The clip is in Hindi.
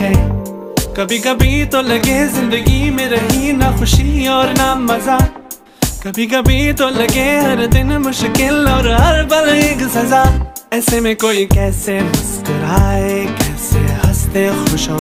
है। कभी कभी तो लगे ज़िंदगी में रही ना खुशी और ना मज़ा। कभी कभी तो लगे हर दिन मुश्किल और हर पल एक सजा। ऐसे में कोई कैसे मुस्कुराए, कैसे हँसते खुश हो